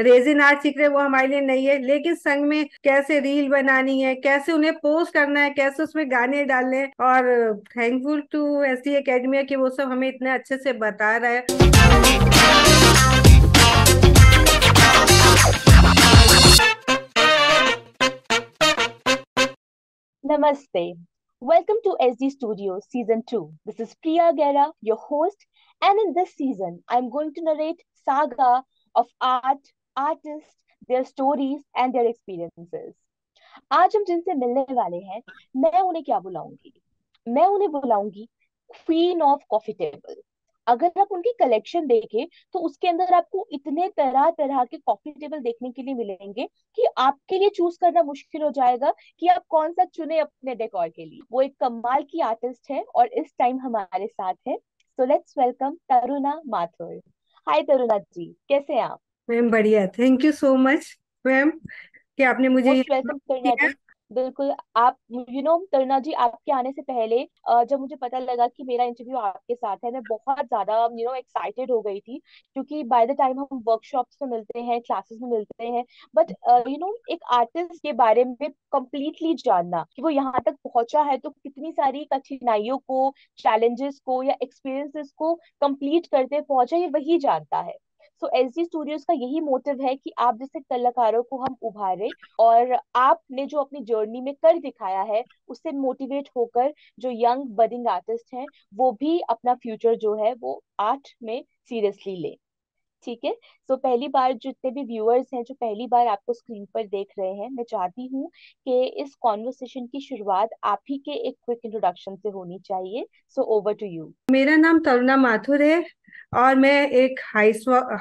Resin art सीख रहे वो हमारे लिए नहीं है लेकिन संग में कैसे रील बनानी है कैसे उन्हें पोस्ट करना है कैसे उसमें गाने डालने हैं और thankful to S D academy कि वो सब हमें इतने अच्छे से बता रहा है Namaste. Welcome to SD Studio Season 2. This is Priya Gera, your host, and in this season, I'm going to narrate saga of art, artists, their stories, and their experiences. आज हम जिनसे मिलने वाले हैं मैं उन्हें क्या बुलाऊँगी? मैं उन्हें बुलाऊँगी क्वीन ऑफ़ कॉफ़ी टेबल अगर आप उनकी कलेक्शन देखें तो उसके अंदर आपको इतने तरह तरह के कॉफ़ी टेबल देखने के लिए मिलेंगे कि आपके लिए चूज़ करना मुश्किल हो जाएगा कि आप कौन सा चुने अपने डेकोर के लिए। वो एक कमाल की आर्टिस्ट है और इस टाइम हमारे साथ है। So let's welcome Taruna Mathur hi Taruna ji. कैसे हैं आप? मैम बढ़िया। Thank you so much ma'am कि आपने मुझे बिल्कुल आप यू नो तरुणा जी आपके आने से पहले जब मुझे पता लगा कि मेरा इंटरव्यू आपके साथ है मैं बहुत ज़्यादा यू नो एक्साइटेड हो गई थी क्योंकि बाय द टाइम हम वर्कशॉप्स में मिलते हैं क्लासेस में मिलते हैं बट यू नो एक आर्टिस्ट के बारे में कंप्लीटली जानना कि वो यहाँ तक पहुँचा है तो कितनी सारी कठिनाइयों को चैलेंजेस को या एक्सपीरियंसेस को कंप्लीट करते पहुँचा ये वही जानता है। सो एस डी स्टूडियोज का यही मोटिव है कि आप जैसे कलाकारों को हम उभारे और आपने जो अपनी जर्नी में कर दिखाया है, उससे मोटिवेट होकर जो यंग बडिंग आर्टिस्ट हैं, वो भी अपना फ्यूचर जो है, वो आर्ट में सीरियसली ले। ठीक है? सो पहली बार जितने भी व्यूअर्स हैं, जो पहली बार आपको स्क्रीन पर देख रहे हैं, मैं चाहती हूँ कि इस कॉन्वर्सेशन की शुरुआत आप ही के एक क्विक इंट्रोडक्शन से होनी चाहिए। सो ओवर टू यू मेरा नाम तरुणा माथुर है और मैं एक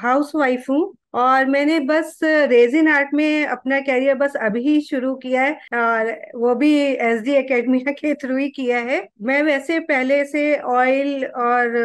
हाउस वाइफ हूँ। और मैंने बस रेजिन आर्ट में अपना कैरियर बस अभी ही शुरू किया है और वो भी एस डी अकेडमी के थ्रू ही किया है। मैं वैसे पहले से ऑयल और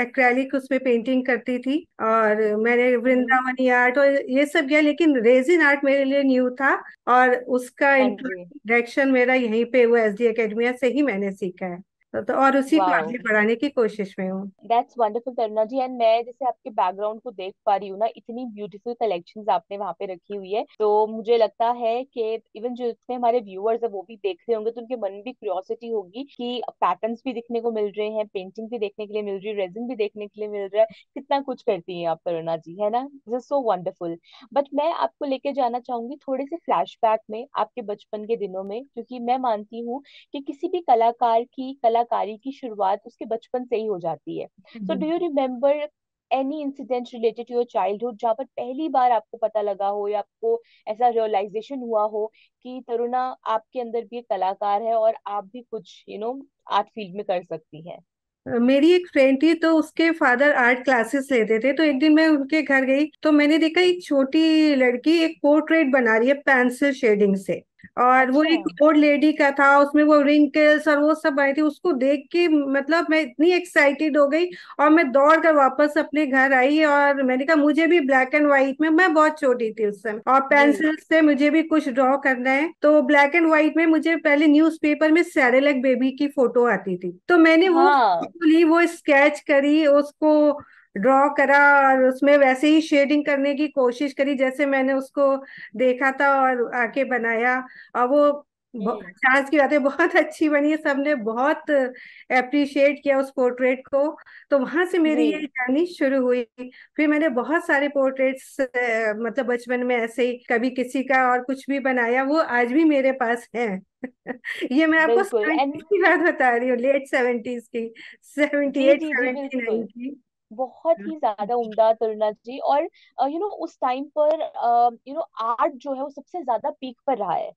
एक्रेलिक उसमें पेंटिंग करती थी और मैंने वृंदावनी आर्ट और ये सब किया लेकिन रेजिन आर्ट मेरे लिए न्यू था और उसका इंट्रोडक्शन मेरा यहीं पे हुआ एस डी अकेडमी से ही मैंने सीखा है। तो, तो और उसी को आगे बढ़ाने की कोशिश में हूँ। That's wonderful Taruna ji and मैं जैसे आपके बैकग्राउंड को देख पा रही हूँ ना इतनी ब्यूटीफुल कलेक्शंस आपने वहाँ पे रखी हुई है। तो मुझे लगता है कि इवन जो इतने हमारे व्यूअर्स है वो भी देख रहे होंगे तो उनके मन में भी क्यूरियोसिटी होगी कि पैटर्न्स भी दिखने को मिल रहे हैं पेंटिंग भी देखने के लिए मिल रही है रेजिन भी देखने के लिए मिल रहा है। कितना कुछ करती है आप तरुणा जी है ना? This is so wonderful but मैं आपको लेके जाना चाहूँगी थोड़े से फ्लैशबैक में आपके बचपन के दिनों में क्योंकि मैं मानती हूँ कि किसी भी कलाकार की कला कलाकारी की शुरुआत उसके बचपन से ही हो जाती है। So do you remember any incident related to your childhood जहाँ पर पहली बार आपको पता लगा हो या आपको ऐसा रियलाइजेशन हुआ हो कि तरुणा आपके अंदर भी एक कलाकार है और आप भी कुछ यू नो आर्ट फ़ील्ड में कर सकती हैं? मेरी एक फ्रेंड थी तो उसके फादर आर्ट क्लासेस लेते थे तो एक दिन मैं उनके घर गई तो मैंने देखा एक छोटी लड़की एक पोर्ट्रेट बना रही है पेंसिल शेडिंग से। और अच्छा। वो एक ओल्ड लेडी का था उसमें वो रिंकल्स और वो सब आई थी उसको देख के मतलब मैं इतनी एक्साइटेड हो गई और मैं दौड़ कर वापस अपने घर आई और मैंने कहा मुझे भी ब्लैक एंड व्हाइट में मैं बहुत छोटी थी उस समय और पेंसिल से मुझे भी कुछ ड्रॉ करना है तो ब्लैक एंड व्हाइट में मुझे पहले न्यूज़पेपर में सैरेलक बेबी की फ़ोटो आती थी तो मैंने वो हाँ। वो स्केच करी उसको ड्रॉ करा और उसमें वैसे ही शेडिंग करने की कोशिश करी जैसे मैंने उसको देखा था और आके बनाया। और वो चांस की बात है बहुत अच्छी बनी है सबने बहुत अप्रिशिएट किया उस पोर्ट्रेट को। तो वहाँ से मेरी ये जर्नी शुरू हुई। फिर मैंने बहुत सारे पोर्ट्रेट्स मतलब बचपन में ऐसे ही कभी किसी का और कुछ भी बनाया वो आज भी मेरे पास है। ये मैं आपको की बात बता रही हूँ लेट सेवेंटीज की सेवेंटी एट सेवेंटी नाइन की। बहुत ही ज़्यादा उम्दा तुलना जी और यू नो उस टाइम पर यू नो आर्ट जो है वो सबसे ज़्यादा पीक पर रहा है।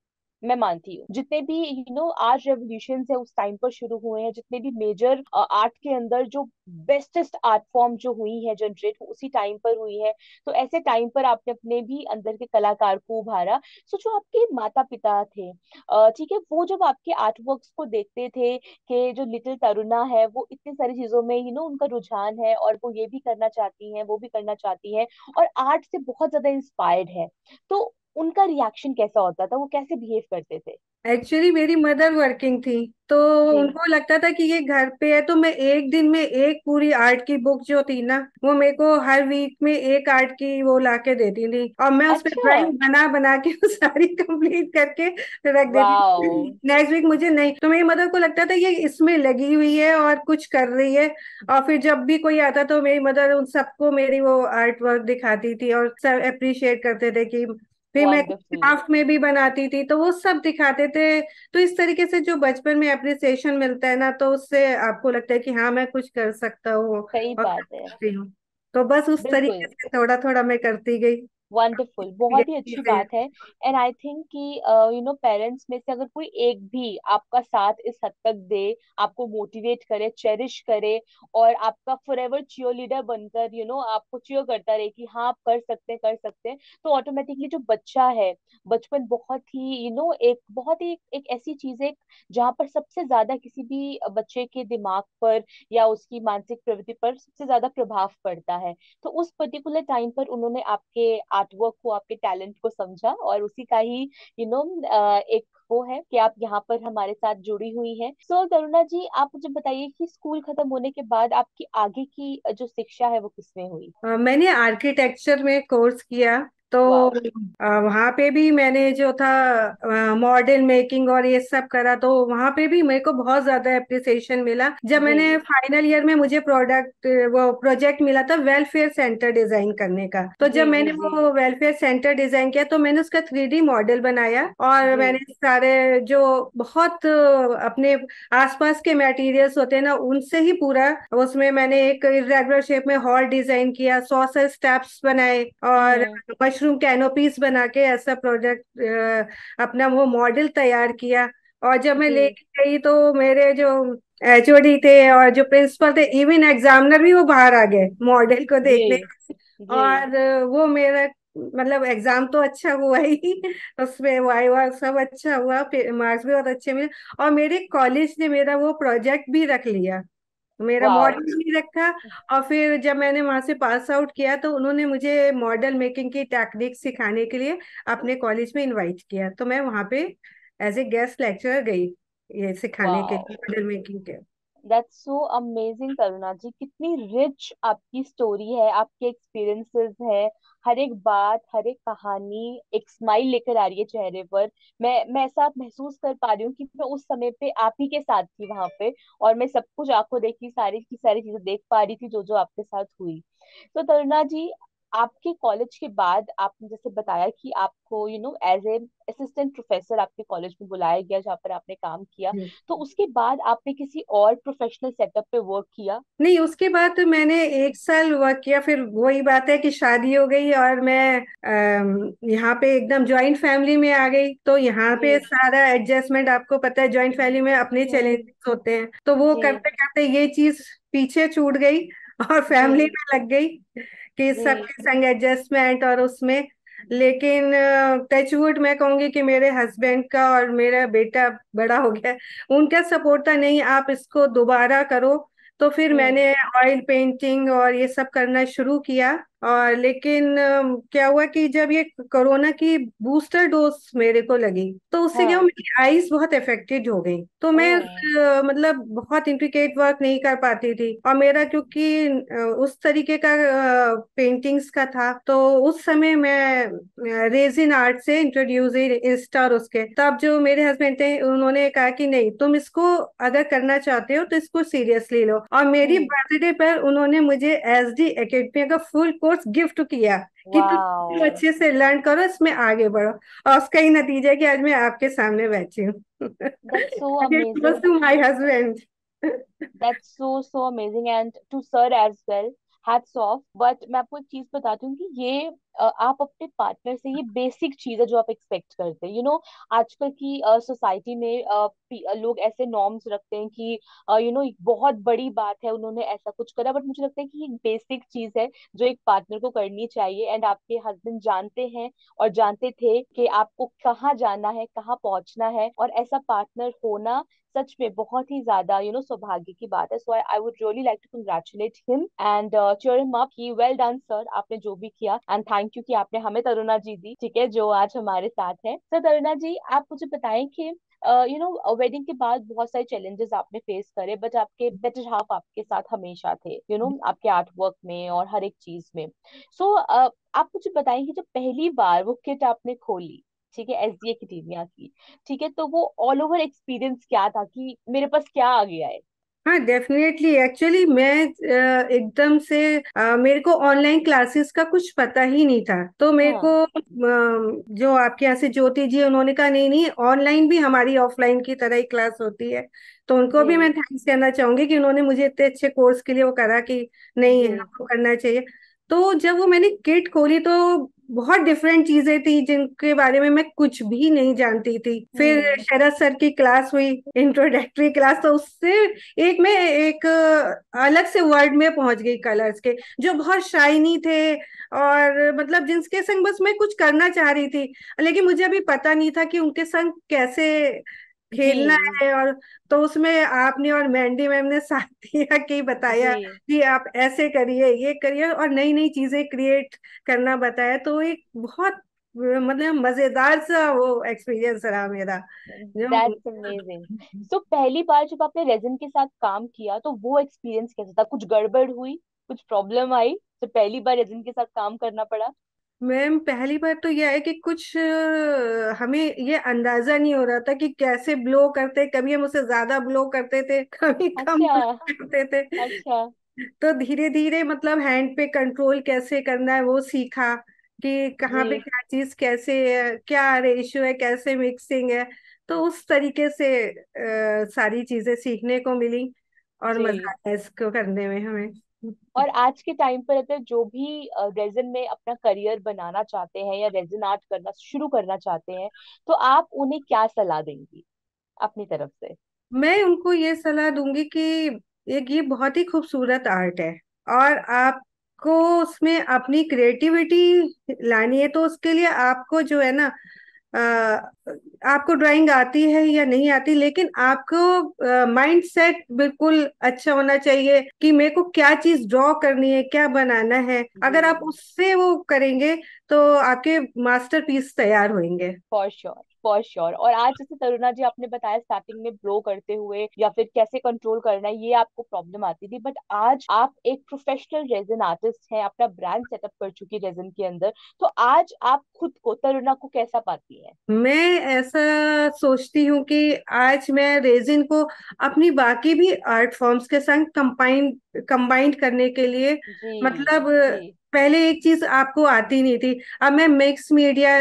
मैं मानती हूँ। जितने भी यू नो आर्ट रेवोल्यूशन है, उस टाइम पर शुरू हुए हैं, जितने भी मेजर आर्ट के अंदर जो बेस्टेस्ट आर्ट फॉर्म जो हुई है जनरेट उसी टाइम पर हुई है। तो ऐसे टाइम पर आपने अपने भी अंदर के कलाकार को उभारा। सो जो आपके माता पिता थे ठीक है, वो जब आपके आर्ट वर्क को देखते थे कि जो लिटिल तरुणा है, वो इतनी सारी चीज़ों में यू नो उनका रुझान है और वो ये भी करना चाहती है, वो भी करना चाहती है और आर्ट से बहुत ज़्यादा इंस्पायर्ड है। तो उनका रिएक्शन कैसा होता था? वो कैसे बिहेव करते थे? एक्चुअली मेरी मदर वर्किंग थी तो उनको लगता था कि ये घर पे है तो मैं एक दिन में एक पूरी आर्ट की बुक जो थी ना वो मेरे को हर वीक में एक आर्ट की वो ला के देती थी। और मैं उस पर अच्छा। ड्राइंग बना बना के सारी कंप्लीट करके रख देती थी। नेक्स्ट वीक मुझे नहीं। तो मेरी मदर को लगता था ये इसमें लगी हुई है और कुछ कर रही है। और फिर जब भी कोई आता तो मेरी मदर उन सबको मेरी वो आर्ट वर्क दिखाती थी और सब अप्रिशिएट करते थे कि फिर मैं क्राफ्ट में भी बनाती थी तो वो सब दिखाते थे। तो इस तरीके से जो बचपन में अप्रिसिएशन मिलता है ना तो उससे आपको लगता है कि हाँ मैं कुछ कर सकता हूँ सही और कर है। सकती हूँ। तो बस उस तरीके से थोड़ा थोड़ा मैं करती गई। वंडरफुल बहुत ही अच्छी बात है। एंड आई थिंक कि यू नो पेरेंट्स में से अगर कोई एक भी आपका साथ इस हद तक दे आपको मोटिवेट करे चेरिश करे और आपका फॉरएवर चियर लीडर बनकर यू नो आपको चियर करता रहे कि हाँ आप कर सकते हैं कर सकते हैं तो ऑटोमेटिकली जो बच्चा है बचपन बहुत ही यू you नो know, एक बहुत ही एक ऐसी चीज़ है जहाँ पर सबसे ज़्यादा किसी भी बच्चे के दिमाग पर या उसकी मानसिक प्रवृत्ति पर सबसे ज़्यादा प्रभाव पड़ता है। तो उस पर्टिकुलर टाइम पर उन्होंने आपके आर्टवर्क को आपके टैलेंट को समझा और उसी का ही यू नो एक वो है कि आप यहाँ पर हमारे साथ जुड़ी हुई हैं। सो so, करुणा जी आप मुझे बताइए कि स्कूल खत्म होने के बाद आपकी आगे की जो शिक्षा है वो किसमें हुई? मैंने आर्किटेक्चर में कोर्स किया। तो वहाँ पे भी मैंने जो था मॉडल मेकिंग और ये सब करा तो वहाँ पे भी मेरे को बहुत ज़्यादा अप्रिसिएशन मिला। जब मैंने फाइनल ईयर में मुझे प्रोडक्ट वो प्रोजेक्ट मिला था वेलफेयर सेंटर डिज़ाइन करने का। तो जब मैंने वो वेलफेयर सेंटर डिज़ाइन किया तो मैंने उसका थ्री डी मॉडल बनाया और मैंने सारे जो बहुत अपने आसपास के मटेरियल्स होते हैं ना उनसे ही पूरा उसमें मैंने एक इरेगुलर शेप में हॉल डिज़ाइन किया सौ सॉसर स्टेप्स बनाए और मशरूम कैनोपीस बना के ऐसा प्रोजेक्ट अपना वो मॉडल तैयार किया। और जब मैं लेके गई तो मेरे जो एचओडी थे और जो प्रिंसिपल थे इवन एग्जामिनर भी वो बाहर आ गए मॉडल को देखने। और वो मेरा मतलब एग्ज़ाम तो अच्छा हुआ ही उसमें वाई वाई सब अच्छा हुआ मार्क्स भी बहुत अच्छे मिले। और मेरे कॉलेज ने मेरा वो प्रोजेक्ट भी रख लिया। मेरा मॉडल भी रखा और फिर जब मैंने वहाँ से पास आउट किया तो उन्होंने मुझे मॉडल मेकिंग की टेक्निक सिखाने के लिए अपने कॉलेज में इनवाइट किया। तो मैं वहाँ पे एज ए गेस्ट लेक्चरर गई ये सिखाने के लिए मॉडल मेकिंग के। That's so amazing Karuna ji कितनी रिच आपकी स्टोरी है आपके एक्सपीरियंसेस है हर एक बात, हर एक कहानी एक स्माइल लेकर आ रही है चेहरे पर। मैं मैं ऐसा महसूस कर पा रही हूँ कि मैं उस समय पे आप ही के साथ थी वहाँ पे और मैं सब कुछ आपको देखी, सारी की सारी चीज़ें देख पा रही थी जो जो आपके साथ हुई। तो तरुणा जी आपके कॉलेज के बाद आपने जैसे बताया कि आपको you know as a assistant professor आपके कॉलेज में बुलाया गया जहाँ पर आपने काम किया तो उसके बाद आपने किसी और प्रोफेशनल सेटअप पे वर्क किया? नहीं उसके बाद तो मैंने एक साल वर्क किया फिर वही बात है कि शादी हो गई और मैं यहाँ पे एकदम ज्वाइंट फैमिली में आ गई तो यहाँ पे सारा एडजस्टमेंट आपको पता है ज्वाइंट फैमिली में अपने हम्म। चैलेंजेस होते हैं तो वो करते करते ये चीज़ पीछे छूट गई और फैमिली में लग गई। कि सबके संग एडजस्टमेंट और उसमें लेकिन टचवुड मैं कहूँगी कि मेरे हस्बैंड का और मेरा बेटा बड़ा हो गया उनका सपोर्ट था नहीं आप इसको दोबारा करो। तो फिर मैंने ऑयल पेंटिंग और ये सब करना शुरू किया। और लेकिन क्या हुआ कि जब ये कोरोना की बूस्टर डोज मेरे को लगी तो उससे क्या हुआ हाँ मेरी आईज बहुत अफेक्टेड हो गई। तो मैं मतलब बहुत इंट्रिकेट वर्क नहीं कर पाती थी। और मेरा क्योंकि उस तरीके का पेंटिंग्स का था तो उस समय मैं रेजिन आर्ट से इंट्रोड्यूस हुई इंस्टा उसके। तब जो मेरे हस्बैंड थे उन्होंने कहा कि नहीं तुम इसको अगर करना चाहते हो तो इसको सीरियसली लो। और मेरी बर्थडे पर उन्होंने मुझे एस डी एकेडमी का फुल कोर्स गिफ्ट किया कि तुम तो अच्छे से लर्न करो इसमें आगे बढ़ो। और उसका ही नतीजा है कि आज मैं आपके सामने बैठी हूँ। My husband That's so so amazing. Husband to sir as well hats off. But मैं आपको एक चीज़ बताती हूँ कि ये आप अपने पार्टनर से ये बेसिक चीज़ है जो आप एक्सपेक्ट करते हैं यू नो आजकल की सोसाइटी में लोग ऐसे नॉर्म्स रखते हैं कि यू नो बहुत बड़ी बात है, उन्होंने ऐसा कुछ करा बट मुझे लगता है कि ये बेसिक चीज़ है जो एक पार्टनर को करनी चाहिए एंड आपके हस्बैंड जानते हैं और जानते थे कि आपको कहाँ जाना है, कहाँ पहुँचना है और ऐसा पार्टनर होना सच में बहुत ही ज़्यादा यू नो सौभाग्य की बात है। So I I would really like to congratulate him and cheer him up well done sir आपने जो भी किया एंड थैंक थैंक यू कि आपने हमें तरुणा जी दी ठीक है जो आज हमारे साथ है। तो तरुणा जी आप मुझे बताएँ कि यू नो वेडिंग के बाद बहुत सारे चैलेंजेस आपने फेस करे बट आपके बेटर हाफ़ आपके साथ हमेशा थे यू you नो know, आपके आर्ट वर्क में और हर एक चीज़ में। सो so, uh, आप मुझे बताएँ कि जब पहली बार वो किट आपने खोली ठीक है एस डी एकेडेमिया की ठीक है तो वो ऑल ओवर एक्सपीरियंस क्या था कि मेरे पास क्या आ गया है हाँ डेफिनेटली एक्चुअली मैं अ, एकदम से अ, मेरे को ऑनलाइन क्लासेस का कुछ पता ही नहीं था। तो मेरे को हाँ अ, जो आपके यहाँ से ज्योति जी उन्होंने कहा नहीं नहीं ऑनलाइन भी हमारी ऑफलाइन की तरह ही क्लास होती है। तो उनको भी मैं थैंक्स कहना चाहूँगी कि उन्होंने मुझे इतने अच्छे कोर्स के लिए वो करा कि नहीं जी। हमको करना चाहिए। तो जब वो मैंने किट खोली तो बहुत डिफरेंट चीज़ें थी जिनके बारे में मैं कुछ भी नहीं जानती थी। फिर हम्म। शरद सर की क्लास हुई इंट्रोडक्टरी क्लास तो उससे एक मैं एक अलग से वर्ल्ड में पहुँच गई कलर्स के जो बहुत शाइनी थे और मतलब जिनके संग बस मैं कुछ करना चाह रही थी। लेकिन मुझे अभी पता नहीं था कि उनके संग कैसे खेलना है और तो उसमें आपने और मैंडी मैम ने साथ दिया कि बताया कि आप ऐसे करिए ये करिए और नई नई चीज़ें क्रिएट करना बताया तो एक बहुत मतलब मज़ेदार सा वो एक्सपीरियंस रहा मेरा। जो दैट्स अमेजिंग सो पहली बार जब आपने रेजिन के साथ काम किया तो वो एक्सपीरियंस कैसा था? कुछ गड़बड़ हुई? कुछ प्रॉब्लम आई? तो पहली बार रेजिन के साथ काम करना पड़ा? मैम पहली बात तो यह है कि कुछ अ, हमें ये अंदाज़ा नहीं हो रहा था कि कैसे ब्लो करते कभी हम उसे ज़्यादा ब्लो करते थे कभी कम अच्छा। करते थे। अच्छा। तो धीरे धीरे मतलब हैंड पे कंट्रोल कैसे करना है वो सीखा कि कहाँ पे क्या चीज़ कैसे है क्या रेशियो है कैसे मिक्सिंग है। तो उस तरीके से अ, सारी चीज़ें सीखने को मिली और मज़ा आया इसको करने में हमें। और आज के टाइम पर अगर जो भी रेजिन में अपना करियर बनाना चाहते हैं या रेजिन आर्ट करना शुरू करना चाहते हैं तो आप उन्हें क्या सलाह देंगी अपनी तरफ़ से? मैं उनको ये सलाह दूँगी कि एक ये बहुत ही खूबसूरत आर्ट है और आपको उसमें अपनी क्रिएटिविटी लानी है तो उसके लिए आपको जो है ना आपको ड्राइंग आती है या नहीं आती लेकिन आपको माइंड सेट बिल्कुल अच्छा होना चाहिए कि मेरे को क्या चीज़ ड्रॉ करनी है क्या बनाना है। अगर आप उससे वो करेंगे तो आपके मास्टर पीस तैयार होंगे फॉर श्योर फॉर श्योर और आज जैसे तरुणा जी आपने बताया स्टार्टिंग में ब्लो करते हुए या फिर कैसे कंट्रोल करना है ये आपको प्रॉब्लम आती थी बट आज आप एक प्रोफेशनल रेजन आर्टिस्ट हैं अपना ब्रांड सेटअप कर चुकी रेजन के अंदर तो आज आप खुद को तरुणा को कैसा पाती है? मैं ऐसा सोचती हूँ कि आज मैं रेजिन को अपनी बाकी भी आर्ट फॉर्म्स के संग कंबाइन कंबाइंड करने के लिए जी मतलब जी। पहले एक चीज़ आपको आती नहीं थी। अब मैं मिक्स मीडिया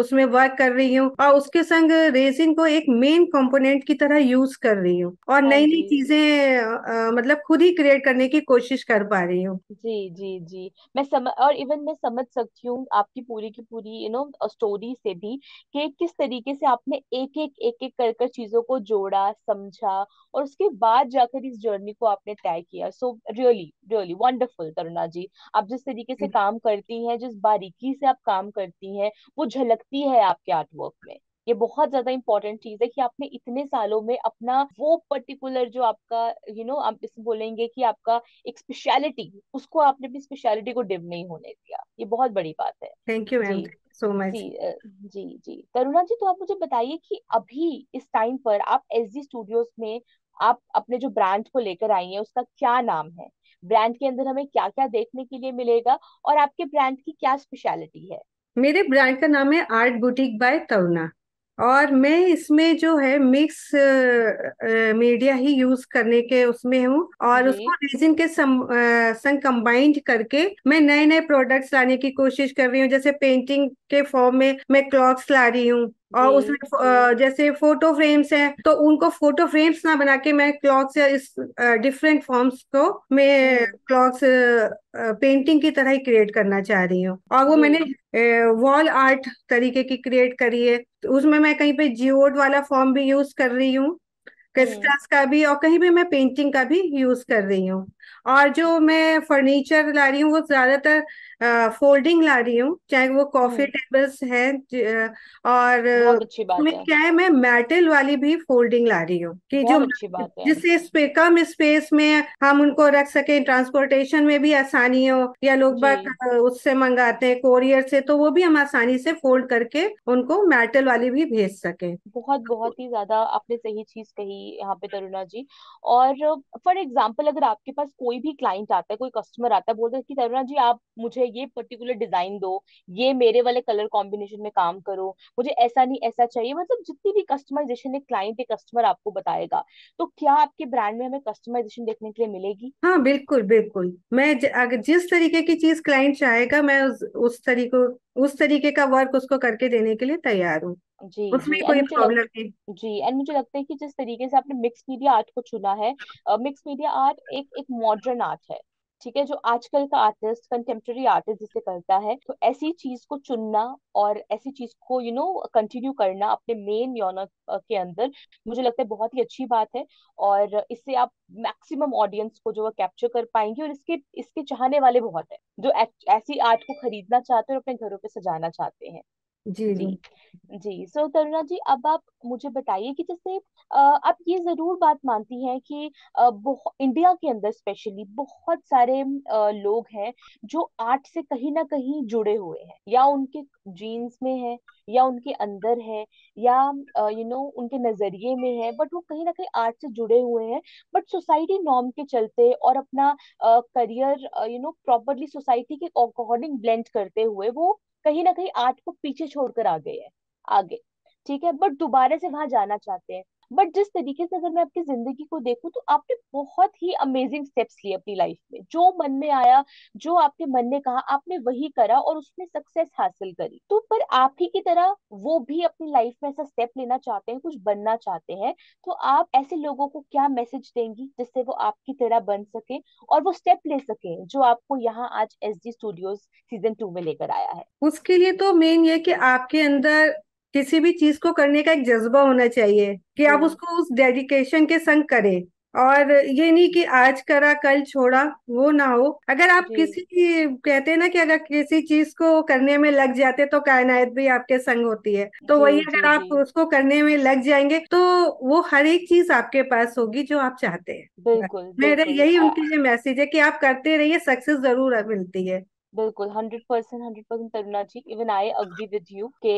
उसमें वर्क कर रही हूँ और उसके संग रेजिन को एक मेन कंपोनेंट की तरह यूज़ कर रही हूँ और हाँ नई नई चीज़ें मतलब खुद ही क्रिएट करने की कोशिश कर पा रही हूँ। जी जी जी। मैं समझ और इवन मैं समझ सकती हूँ आपकी पूरी की पूरी यू नो स्टोरी से भी कि किस तरीके से आपने एक एक एक एक कर कर चीज़ों को जोड़ा समझा और उसके बाद जाकर इस जर्नी को आपने तय किया। So really really wonderful Taruna ji. आप जिस तरीके से काम करती हैं जिस बारीकी से आप काम करती हैं वो झलकती है आपके आर्टवर्क में। ये बहुत ज़्यादा इंपॉर्टेंट चीज़ है कि आपने इतने सालों में अपना वो पर्टिकुलर जो आपका यू you नो know, आप इसे बोलेंगे कि आपका एक स्पेशलिटी उसको आपने अपनी स्पेशलिटी को डिम नहीं होने दिया। ये बहुत बड़ी बात है। Thank you ma'am ji. So much जी जी जी। तरुणा जी तो आप मुझे बताइए कि अभी इस टाइम पर आप एस डी स्टूडियोज में आप अपने जो ब्रांड को लेकर आई हैं उसका क्या नाम है? ब्रांड के अंदर हमें क्या क्या देखने के लिए मिलेगा और आपके ब्रांड की क्या स्पेशलिटी है? मेरे ब्रांड का नाम है आर्ट बुटीक बाय तरुणा और मैं इसमें जो है मिक्स मीडिया ही यूज़ करने के उसमें हूँ और उसको रेजिन के सम, अ, संग कंबाइंड करके मैं नए नए प्रोडक्ट्स लाने की कोशिश कर रही हूँ। जैसे पेंटिंग के फॉर्म में मैं क्लॉक्स ला रही हूँ। और उसमें जैसे फ़ोटो फ्रेम्स हैं तो उनको फ़ोटो फ्रेम्स ना बना के मैं क्लॉक्स या इस डिफरेंट फॉर्म्स को मैं क्लॉक्स पेंटिंग की तरह ही क्रिएट करना चाह रही हूँ। और वो मैंने वॉल आर्ट तरीके की क्रिएट करी है। तो उसमें मैं कहीं पे जियोड वाला फॉर्म भी यूज़ कर रही हूँ क्रिस्टल्स का भी और कहीं पे मैं पेंटिंग का भी यूज़ कर रही हूँ। और जो मैं फर्नीचर ला रही हूँ वो ज़्यादातर फोल्डिंग ला रही हूँ चाहे वो कॉफ़ी हम्म। टेबल्स है और बहुत अच्छी बात है। क्या है मैं मेटल वाली भी फोल्डिंग ला रही हूँ कि जो अच्छी है। जिससे कम स्पेस में हम उनको रख सके ट्रांसपोर्टेशन में भी आसानी हो या लोग बाग उससे मंगाते हैं कोरियर से तो वो भी हम आसानी से फोल्ड करके उनको मेटल वाली भी भेज सके। बहुत बहुत ही ज़्यादा आपने सही चीज़ कही यहाँ पे तरुणा जी। और फॉर एग्ज़ाम्पल अगर आपके पास कोई भी क्लाइंट आता है कोई कस्टमर आता है बोलते हैं कि तरुणा जी आप मुझे ये पर्टिकुलर डिज़ाइन दो ये मेरे वाले कलर कॉम्बिनेशन में काम करो। मुझे ऐसा नहीं ऐसा चाहिए। मतलब जितनी भी कस्टमाइजेशन एक क्लाइंट एक कस्टमर आपको बताएगा तो क्या आपके ब्रांड में हमें कस्टमाइजेशन देखने के लिए मिलेगी? हाँ बिल्कुल बिल्कुल। मैं अगर जिस तरीके की चीज़ क्लाइंट चाहेगा मैं उस उस तरीको उस तरीके का वर्क उसको करके देने के लिए तैयार हूँ। जी उसमें जी। कोई प्रॉब्लम नहीं। जी एंड मुझे लगता है कि जिस तरीके से आपने मिक्स मीडिया आर्ट को चुना है मिक्स मीडिया आर्ट एक एक मॉडर्न आर्ट है। ठीक है, जो आजकल का आर्टिस्ट कंटेम्प्रेरी आर्टिस्ट जिसे करता है तो ऐसी चीज़ को चुनना और ऐसी चीज़ को यू नो कंटिन्यू करना अपने मेन यौनक के अंदर, मुझे लगता है बहुत ही अच्छी बात है और इससे आप मैक्सिमम ऑडियंस को जो है कैप्चर कर पाएँगे और इसके इसके चाहने वाले बहुत है, जो ऐसी आर्ट को खरीदना चाहते हैं और अपने घरों पर सजाना चाहते हैं। जी जी। जी। जी सो तरुणा जी अब आप मुझे बताइए कि जैसे अ, आप ये ज़रूर बात मानती हैं कि अ, बहु- इंडिया के अंदर स्पेशली बहुत सारे अ, लोग हैं जो आर्ट से कहीं ना कहीं जुड़े हुए हैं। या उनके जीन्स में है या उनके अंदर है या यू नो उनके नज़रिए में है बट वो कहीं ना कहीं आर्ट से जुड़े हुए हैं। बट सोसाइटी नॉर्म के चलते और अपना career you know properly society के अकॉर्डिंग ब्लेंड करते हुए वो कहीं ना कहीं आर्ट को पीछे छोड़कर आ गए हैं, आगे। ठीक है, बट दोबारा से वहाँ जाना चाहते हैं। बट जिस तरीके से अगर मैं आपकी ज़िंदगी को देखूँ तो आपने बहुत ही अमेजिंग स्टेप्स लिए अपनी लाइफ में। जो मन में आया, जो आपके मन ने कहा, आपने वही करा और उसमें सक्सेस हासिल करी। तो पर आप ही की तरह वो भी अपनी लाइफ में ऐसा स्टेप लेना चाहते हैं, कुछ बनना चाहते हैं तो आप ऐसे लोगों को क्या मैसेज देंगी जिससे वो आपकी तरह बन सके और वो स्टेप ले सके जो आपको यहाँ आज S D studios season two में लेकर आया है? उसके लिए तो मेन ये कि आपके अंदर किसी भी चीज़ को करने का एक जज्बा होना चाहिए कि आप उसको उस डेडिकेशन के संग करें। और ये नहीं कि आज करा कल छोड़ा वो ना हो। अगर आप किसी कहते हैं ना कि अगर किसी चीज़ को करने में लग जाते तो कायनात भी आपके संग होती है। तो वही अगर आप उसको करने में लग जाएँगे तो वो हर एक चीज़ आपके पास होगी जो आप चाहते हैं। बिल्कुल मेरा यही उनके लिए मैसेज है कि आप करते रहिए सक्सेस ज़रूर मिलती है। बिल्कुल hundred percent hundred percent Taruna ji even I agree with you के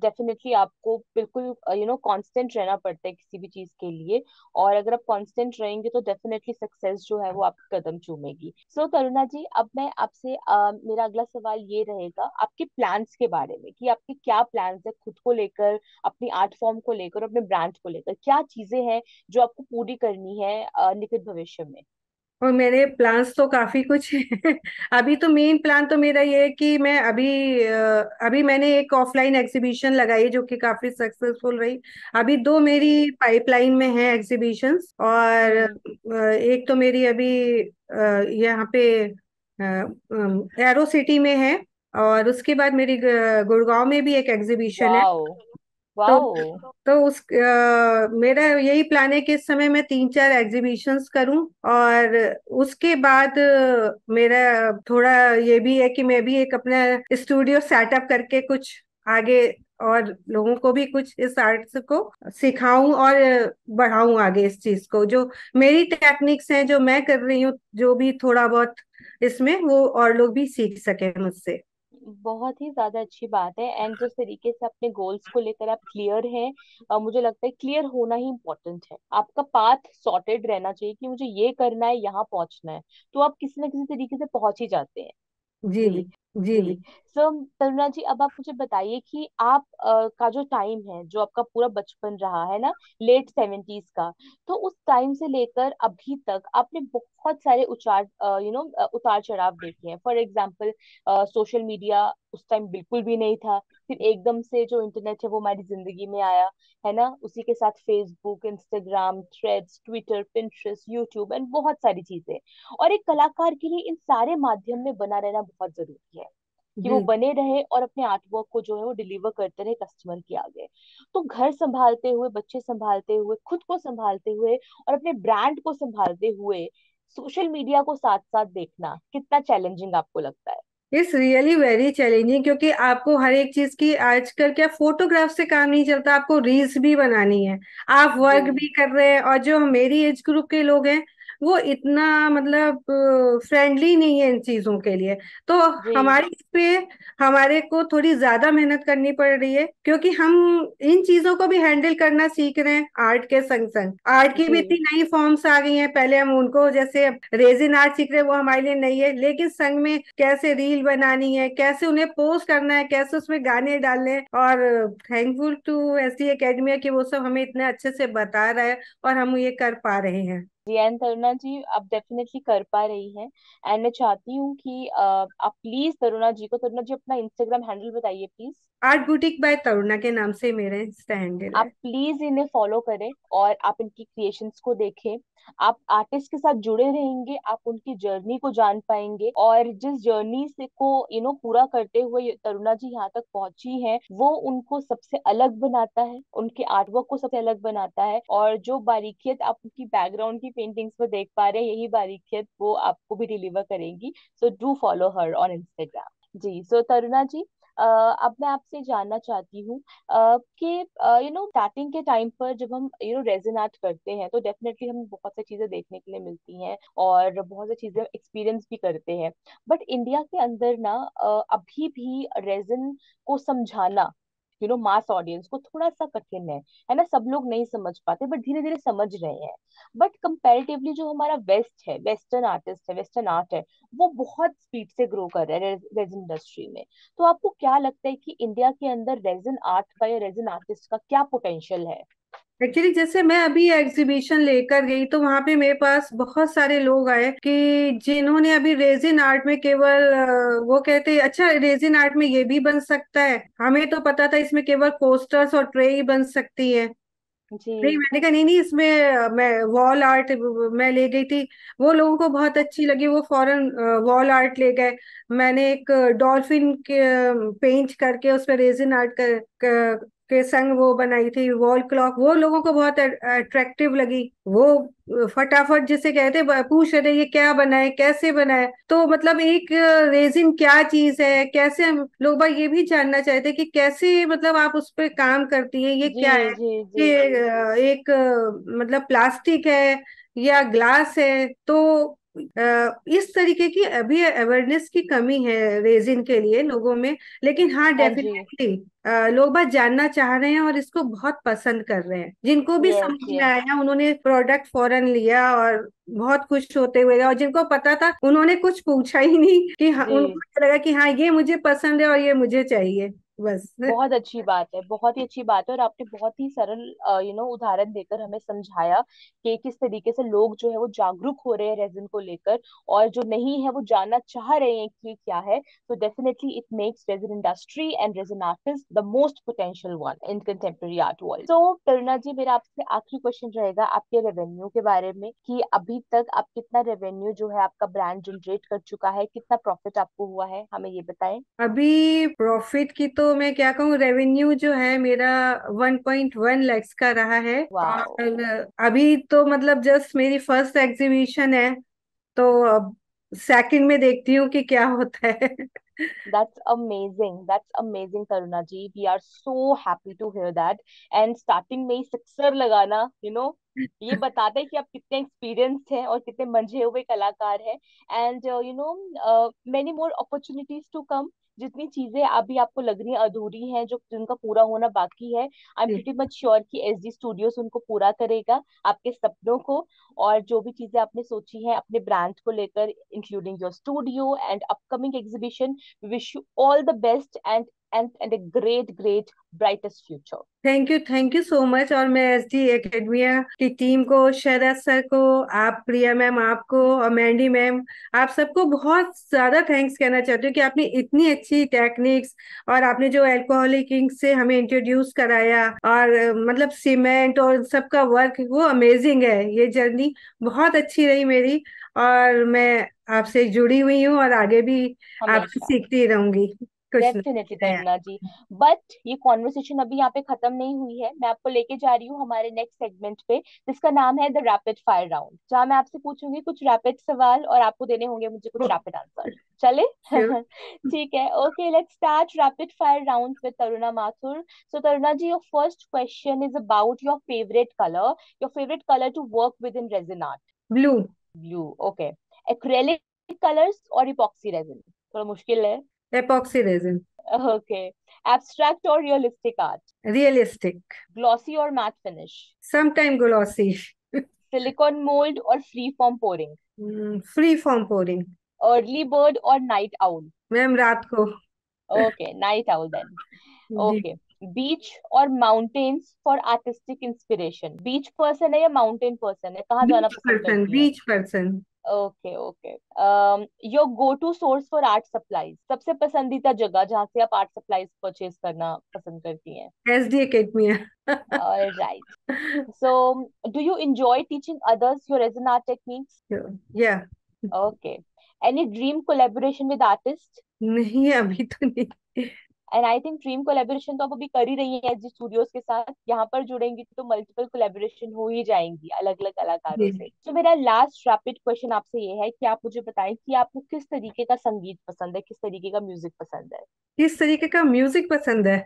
डेफिनेटली आपको बिल्कुल यू नो कांस्टेंट रहना पड़ता है किसी भी चीज़ के लिए और अगर आप कांस्टेंट रहेंगे तो डेफिनेटली सक्सेस जो है वो आपके कदम चूमेगी। सो so, तरुणा जी अब मैं आपसे uh, मेरा अगला सवाल ये रहेगा आपके प्लान्स के बारे में कि आपके क्या प्लान्स है खुद को लेकर अपनी आर्ट फॉर्म को लेकर अपने ब्रांड को लेकर क्या चीज़ें हैं जो आपको पूरी करनी है uh, निकट भविष्य में? और मेरे प्लान्स तो काफ़ी कुछ है। अभी तो मेन प्लान तो मेरा ये है कि मैं अभी अभी मैंने एक ऑफलाइन एग्जीबिशन लगाई जो कि काफ़ी सक्सेसफुल रही। अभी दो मेरी पाइपलाइन में है एग्जीबिशंस और एक तो मेरी अभी यहाँ पे एरो सिटी में है और उसके बाद मेरी गुड़गांव में भी एक एग्जीबिशन है। तो वाओ। तो उस अ, मेरा यही प्लान है कि इस समय मैं तीन चार एग्जीबिशंस करूँ और उसके बाद मेरा थोड़ा ये भी है कि मैं भी एक अपना स्टूडियो सेटअप करके कुछ आगे और लोगों को भी कुछ इस आर्ट को सिखाऊं और बढ़ाऊं आगे इस चीज़ को। जो मेरी टेक्निक्स हैं जो मैं कर रही हूँ जो भी थोड़ा बहुत इसमें वो और लोग भी सीख सके मुझसे। बहुत ही ज़्यादा अच्छी बात है एंड जिस तरीके से अपने गोल्स को लेकर आप क्लियर हैं मुझे लगता है क्लियर होना ही इम्पोर्टेंट है। आपका पाथ सॉर्टेड रहना चाहिए कि मुझे ये करना है, यहाँ पहुँचना है। तो आप किसी ना किसी तरीके से पहुँच ही जाते हैं। जी जी। जी जी। जी। जी सो तरुणा जी अब आप मुझे बताइए कि आप अ, का जो टाइम है जो आपका पूरा बचपन रहा है ना लेट सेवेंटीज का तो उस टाइम से लेकर अभी तक आपने बहुत सारे उचार यू नो उतार चढ़ाव देखे हैं। फॉर एग्ज़ाम्पल सोशल मीडिया उस टाइम बिल्कुल भी नहीं था। फिर एकदम से जो इंटरनेट है वो हमारी ज़िंदगी में आया है ना? उसी के साथ Facebook Instagram Threads Twitter Pinterest YouTube and बहुत सारी चीज़ें। और एक कलाकार के लिए इन सारे माध्यम में बना रहना बहुत ज़रूरी है कि वो बने रहे और अपने आर्टवर्क को जो है वो डिलीवर करते रहे कस्टमर के आगे। तो घर संभालते हुए बच्चे संभालते हुए खुद को संभालते हुए और अपने ब्रांड को संभालते हुए सोशल मीडिया को साथ साथ देखना कितना चैलेंजिंग आपको लगता है। इट्स रियली वेरी चैलेंजिंग क्योंकि आपको हर एक चीज़ की आजकल क्या फोटोग्राफ से काम नहीं चलता आपको रील्स भी बनानी है। आप वर्क भी कर रहे हैं और जो मेरी एज ग्रुप के लोग हैं वो इतना मतलब फ्रेंडली नहीं है इन चीज़ों के लिए। तो हमारी इस पे हमारे को थोड़ी ज़्यादा मेहनत करनी पड़ रही है क्योंकि हम इन चीज़ों को भी हैंडल करना सीख रहे हैं आर्ट के संग संग आर्ट की भी इतनी नई फॉर्म्स आ गई हैं पहले हम उनको जैसे रेजिन आर्ट सीख रहे हैं वो हमारे लिए नहीं है लेकिन संग में कैसे रील बनानी है कैसे उन्हें पोस्ट करना है कैसे उसमें गाने डालने और thankful to S D academy कि वो सब हमें इतने अच्छे से बता रहा है और हम ये कर पा रहे हैं। जी एंड तरुणा जी आप डेफिनेटली कर पा रही हैं। एंड मैं चाहती हूँ कि अ, आप प्लीज़ तरुणा जी को तरुणा जी अपना इंस्टाग्राम हैंडल बताइए please art boutique by Taruna के नाम से मेरा इंस्टा हैंडल आप प्लीज़ इन्हें फॉलो करें और आप इनकी क्रिएशंस को देखें। आप आर्टिस्ट के साथ जुड़े रहेंगे आप उनकी जर्नी को जान पाएँगे और जिस जर्नी से को यू नो पूरा करते हुए तरुणा जी यहाँ तक पहुँची हैं वो उनको सबसे अलग बनाता है उनके आर्टवर्क को सबसे अलग बनाता है और जो बारीकियत आप उनकी बैकग्राउंड की पेंटिंग्स में देख पा रहे हैं यही बारीकियत वो आपको भी डिलीवर करेंगी। So do follow her on Instagram ji so Taruna ji अ, अब मैं आपसे जानना चाहती हूँ अ, कि यू नो स्टार्टिंग के टाइम पर जब हम यू नो रेजन आर्ट करते हैं तो डेफिनेटली हमें बहुत सी चीज़ें देखने के लिए मिलती हैं और बहुत सी चीज़ें एक्सपीरियंस भी करते हैं। बट इंडिया के अंदर ना अ, अभी भी रेजन को समझाना यू नो मास ऑडियंस को थोड़ा सा कठिन है है ना? सब लोग नहीं समझ पाते बट धीरे धीरे समझ रहे हैं। बट कंपेरेटिवली जो हमारा वेस्ट है वेस्टर्न आर्टिस्ट है वेस्टर्न आर्ट है, वो बहुत स्पीड से ग्रो कर रहा है रेजन इंडस्ट्री में। तो आपको क्या लगता है कि इंडिया के अंदर रेजन आर्ट का या रेजन आर्टिस्ट का क्या पोटेंशियल है? एक्चुअली जैसे मैं अभी एग्जीबिशन लेकर गई तो वहाँ पे मेरे पास बहुत सारे लोग आए कि जिन्होंने अभी रेजिन आर्ट में केवल वो कहते अच्छा रेजिन आर्ट में ये भी बन सकता है। हमें तो पता था इसमें केवल पोस्टर्स और ट्रे ही बन सकती है। जी। नहीं मैंने कहा नहीं नहीं इसमें मैं वॉल आर्ट मैं ले गई थी। वो लोगों को बहुत अच्छी लगी वो फॉरन वॉल आर्ट ले गए। मैंने एक डॉल्फिन के पेंट करके उस पर रेजिन आर्ट कर, कर, के संग वो बनाई थी वॉल क्लॉक वो लोगों को बहुत अट्रैक्टिव लगी। वो फटाफट जिसे कहते पूछ रहे थे, ये क्या बनाए कैसे बनाए? तो मतलब एक रेजिन क्या चीज़ है कैसे हम लोग भाई ये भी जानना चाहते कि कैसे मतलब आप उस पर काम करती हैं ये जी क्या है? जी जी। ये एक मतलब प्लास्टिक है या ग्लास है? तो इस तरीके की अभी अवेयरनेस की कमी है रेजिन के लिए लोगों में। लेकिन हाँ हाँ डेफिनेटली लोग बात जानना चाह रहे हैं और इसको बहुत पसंद कर रहे हैं। जिनको भी समझ में आया उन्होंने प्रोडक्ट फॉरन लिया और बहुत खुश होते हुए और जिनको पता था उन्होंने कुछ पूछा ही नहीं कि हाँ उनको लगा कि हाँ ये मुझे पसंद है और ये मुझे चाहिए। बस। बहुत अच्छी बात है बहुत ही अच्छी बात है और आपने बहुत ही सरल यू नो उदाहरण देकर हमें समझाया कि किस तरीके से लोग जो है वो जागरूक हो रहे हैं रेजिन को लेकर और जो नहीं है वो जानना चाह रहे हैं कि क्या है तो definitely it makes resin industry and resin artist the most potential one in contemporary art world तो प्रेरणा जी मेरा आपसे आखिरी क्वेश्चन रहेगा आपके रेवेन्यू के बारे में कि अभी तक आप कितना रेवेन्यू जो है आपका ब्रांड जनरेट कर चुका है कितना प्रॉफिट आपको हुआ है हमें ये बताएँ। अभी प्रॉफिट की तो मैं क्या कहूँ रेवेन्यू जो है मेरा वन पॉइंट वन लैक्स का रहा है और अभी तो मतलब जस्ट मेरी फ़र्स्ट एग्जीबिशन है तो अब सेकंड में देखती हूँ कि क्या होता है That's amazing. That's amazing, Taruna ji. We are so happy to hear that. And starting में ही सिक्सर लगाना, you know, ये बताता है कि आप कितने एक्सपीरियंस्ड हैं और कितने मंझे हुए कलाकार हैं and you know many more opportunities to come जितनी चीज़ें अभी आपको लग रही है अधूरी हैं जो जिनका पूरा होना बाकी है I am very much sure कि एस डी स्टूडियोज उनको पूरा करेगा आपके सपनों को और जो भी चीज़ें आपने सोची है अपने ब्रांड को लेकर including your studio and upcoming exhibition wish you all the best best and and a great, great, brightest future. Thank you thank you so much और मैं एस डी एकेडमिया की टीम को शरद सर को आप प्रिया ma'am आपको और Mandy ma'am आप सबको बहुत ज़्यादा थैंक्स कहना चाहती हूँ कि आपने इतनी अच्छी टेक्निक्स और आपने जो अल्कोहलिक इंक से हमें इंट्रोड्यूस कराया और मतलब सीमेंट और सबका वर्क वो अमेजिंग है। ये जर्नी बहुत अच्छी रही मेरी और मैं आपसे जुड़ी हुई हूँ और आगे भी आपसे सीखती रहूँगी। डेफिनेटली तरुणा जी बट ये कॉन्वर्सेशन अभी यहाँ पे खत्म नहीं हुई है। मैं आपको लेके जा रही हूँ हमारे नेक्स्ट सेगमेंट पे जिसका नाम है द रैपिड फायर राउंड जहाँ मैं आपसे पूछूँगी कुछ रैपिड सवाल और आपको देने होंगे मुझे कुछ रैपिड आंसर चले? ठीक है okay let's start rapid fire round with Taruna Mathur so Taruna ji your first question is about your favourite colour your favourite colour to work with in resin art blue blue okay acrylic colours और epoxy resin थोड़ा मुश्किल है। Epoxy resin Okay. Abstract or realistic art? Realistic Glossy or matte finish? Sometime glossy Silicone mold or free form pouring? Free form pouring Early bird or night owl? Ma'am रात को Okay, night owl then. जी Okay. Beach और mountains for artistic inspiration beach person है या mountain person है? कहाँ जाना पसंद beach person okay okay your go to source for art supplies सबसे पसंदीदा जगह जहाँ से आप आर्ट सप्लाईज परचेज करना पसंद करती हैं? S D academy all right so do you enjoy teaching others your edge art techniques okay any dream collaboration with artist नहीं अभी तो नहीं। And I think dream collaboration तो आप अभी कर ही रही है जी स्टूडियोज के साथ। यहाँ पर जुड़ेंगी तो मल्टीपल कोलेबोरेशन हो ही जाएँगी अलग अलग कलाकारों से। तो मेरा लास्ट रैपिड क्वेश्चन आपसे ये है कि आप मुझे बताएँ कि आपको किस तरीके का संगीत पसंद है किस तरीके का म्यूज़िक पसंद है? किस तरीके का म्यूज़िक पसंद है?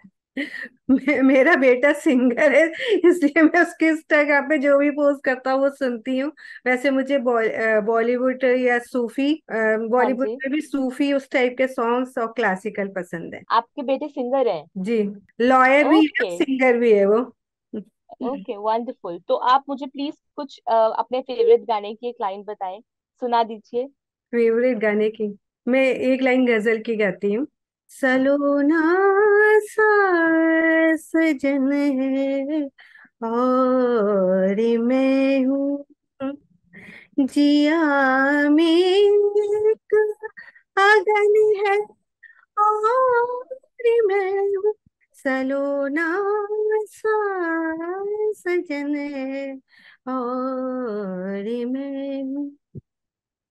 मे- मेरा बेटा सिंगर है इसलिए मैं उसके इंस्टाग्राम पे जो भी पोस्ट करता हूँ वो सुनती हूँ। वैसे मुझे बॉलीवुड या सूफी हाँ बॉलीवुड में भी सूफी उस टाइप के सॉन्ग्स और क्लासिकल पसंद है। आपके बेटे सिंगर है? जी लॉयर भी है सिंगर भी है वो। ओके वंडरफुल तो आप मुझे प्लीज़ कुछ अपने फेवरेट गाने की एक लाइन बताएँ सुना दीजिए। फेवरेट गाने की? मैं एक लाइन गज़ल की गाती हूँ। सलोना सा सजन है और मैं हूँ जिया में एक अगन है और मैं हूँ सलोना सा सजन है और मैं हूँ।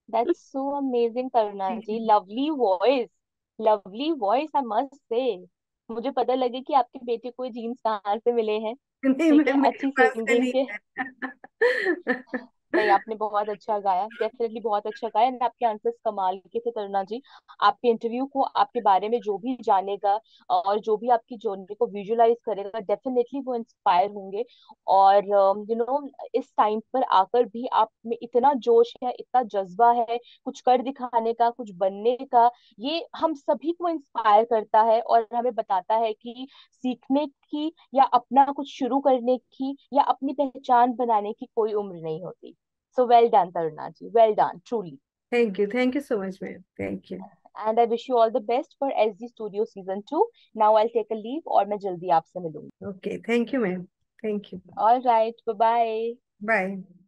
That's so amazing Karuna ji lovely voice lovely voice I must say मुझे पता लगे कि आपके बेटे को जीन्स कहाँ से मिले हैं। नहीं मैं अच्छी सिंगिंग के नहीं, आपने बहुत अच्छा गाया डेफिनेटली बहुत अच्छा गाया। एंड आपके आंसर्स कमाल के थे तरुणा जी। आपके इंटरव्यू को, आपके बारे में जो भी जानेगा और जो भी आपकी जर्नी को विजुअलाइज करेगा डेफिनेटली वो इंस्पायर होंगे। और यू नो इस टाइम पर आकर भी आप में इतना जोश है, इतना जज्बा है, कुछ कर दिखाने का, कुछ बनने का, ये हम सभी को इंस्पायर करता है और हमें बताता है कि सीखने की या अपना कुछ शुरू करने की या अपनी पहचान बनाने की कोई उम्र नहीं होती। So well done, Taruna ji. Well done, truly. Thank you thank you so much ma'am thank you And I wish you all the best for SG Studio Season 2. Now I'll take a leave और मैं जल्दी आपसे मिलूंगी. Okay thank you ma'am thank you All right, bye bye. Bye